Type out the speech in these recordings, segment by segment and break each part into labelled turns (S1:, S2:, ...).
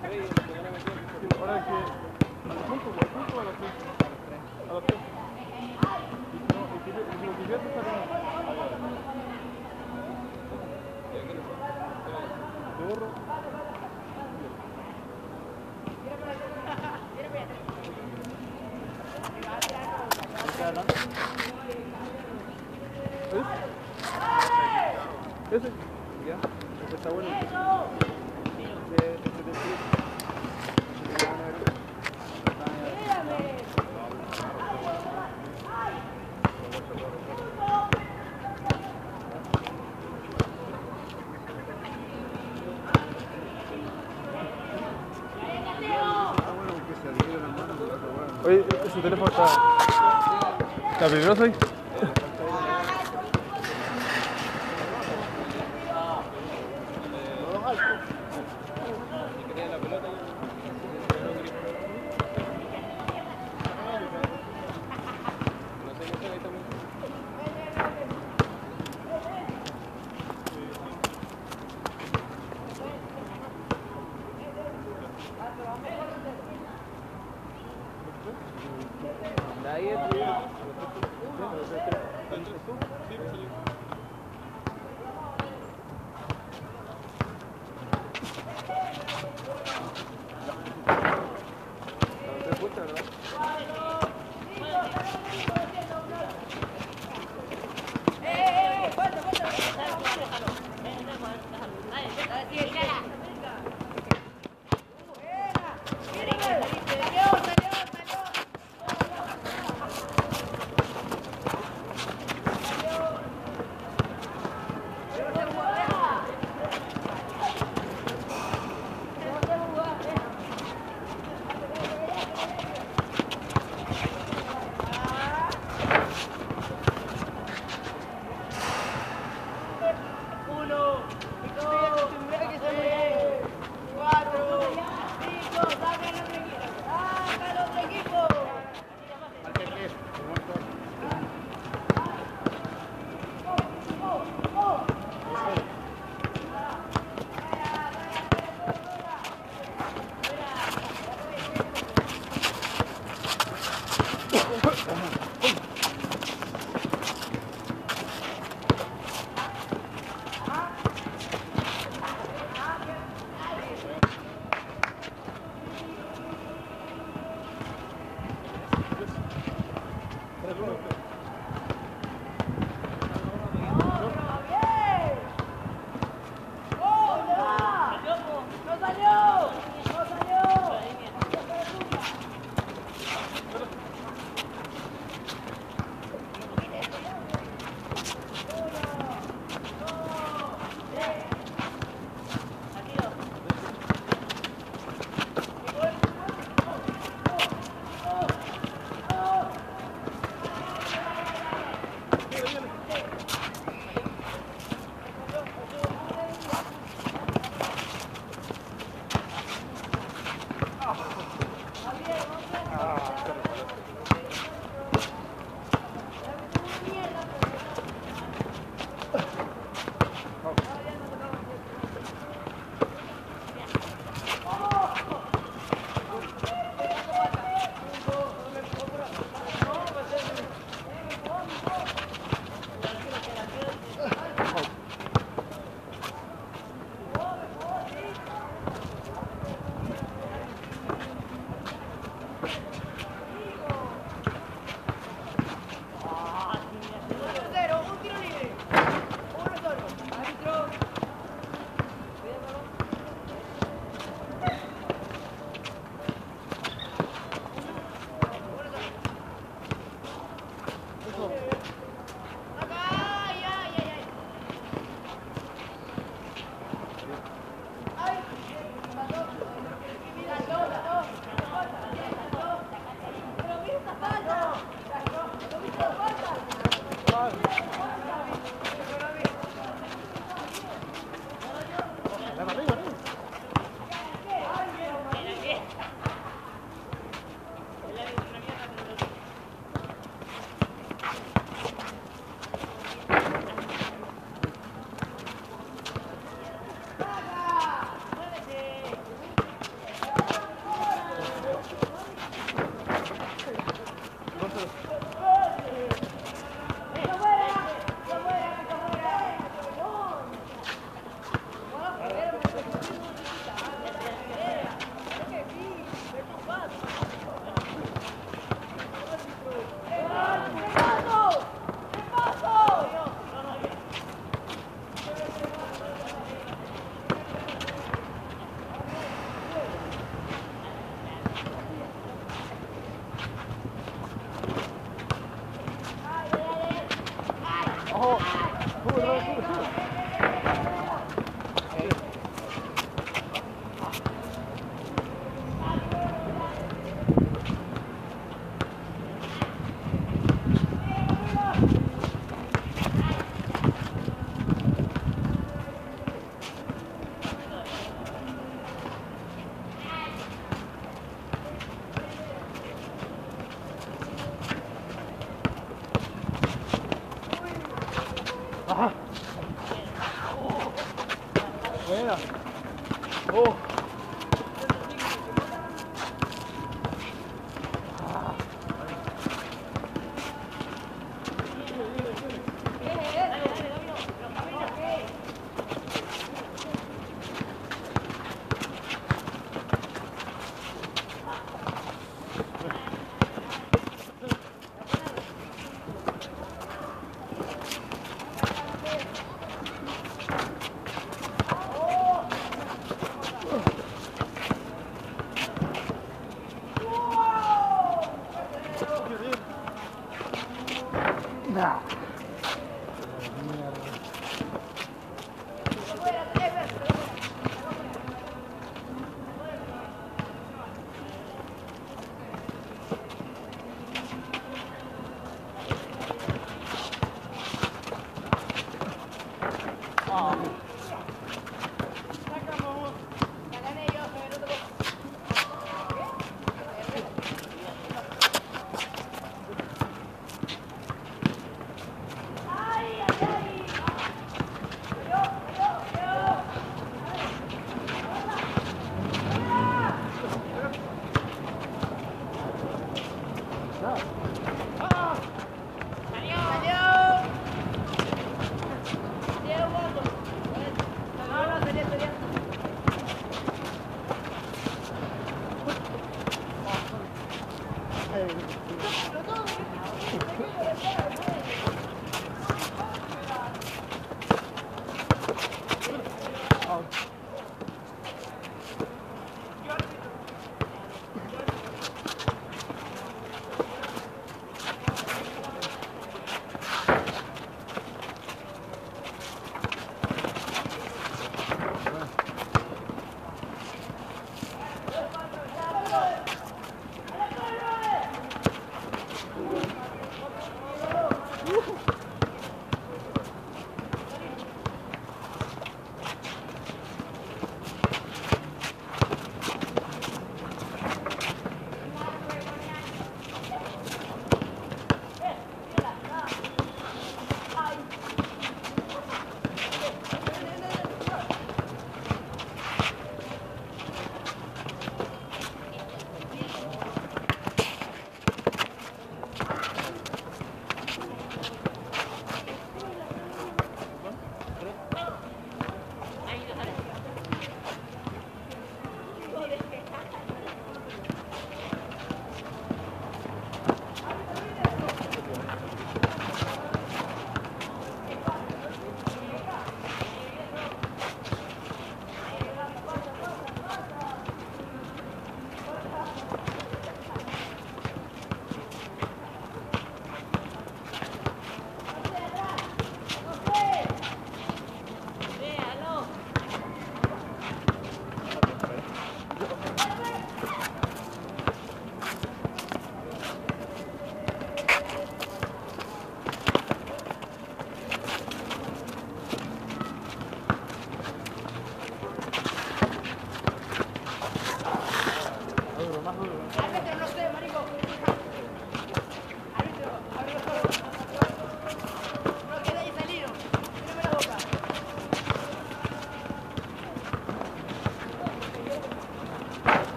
S1: Ese, ya, ese
S2: seriously?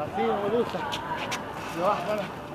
S2: Así
S3: me
S1: gusta. Lo.